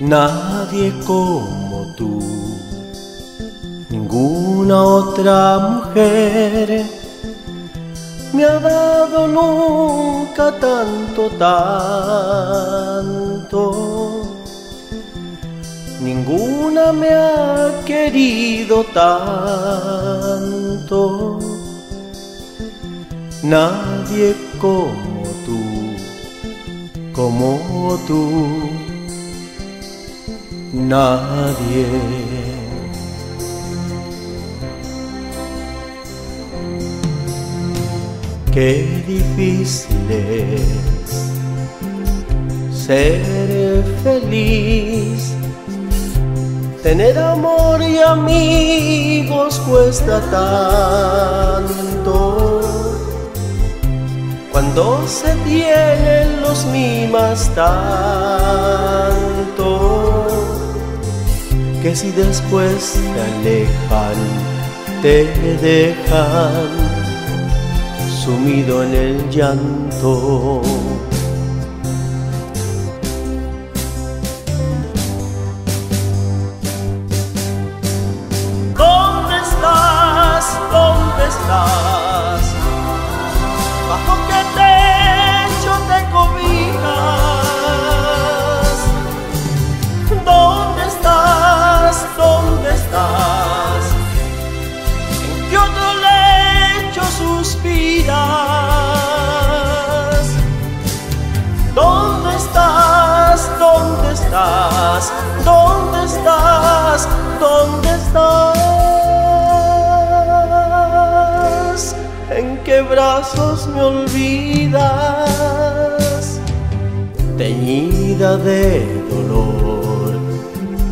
Nadie como tú, ninguna otra mujer me ha dado nunca tanto, tanto. Ninguna me ha querido tanto. Nadie como tú, como tú nadie. Qué difícil es ser feliz, tener amor y amigos cuesta tanto. Cuando se tienen los mimas tanto que si después te alejan, te dejan sumido en el llanto. ¿Dónde estás? ¿Dónde estás? Brazos me olvidas? Teñida de dolor,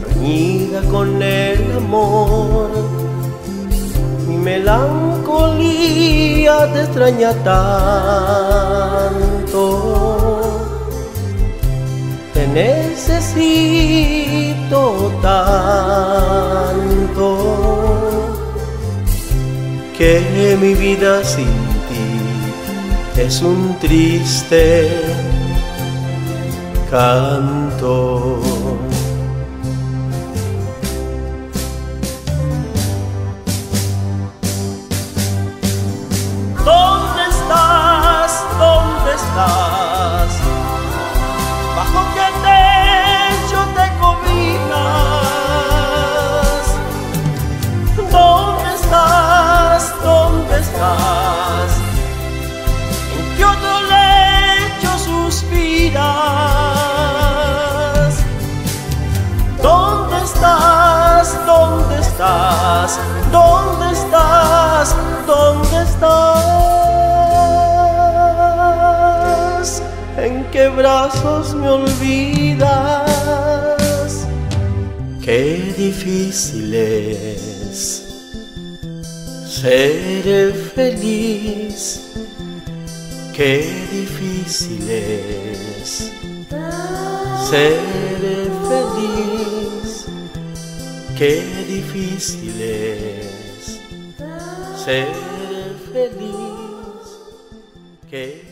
reñida con el amor. Mi melancolía te extraña tanto. Te necesito tanto que mi vida sin es un triste canto. Estás? ¿Dónde estás? ¿Dónde estás? ¿En qué brazos me olvidas? Qué difícil es ser feliz. Qué difícil es ser feliz. Qué difícil es ser feliz. Qué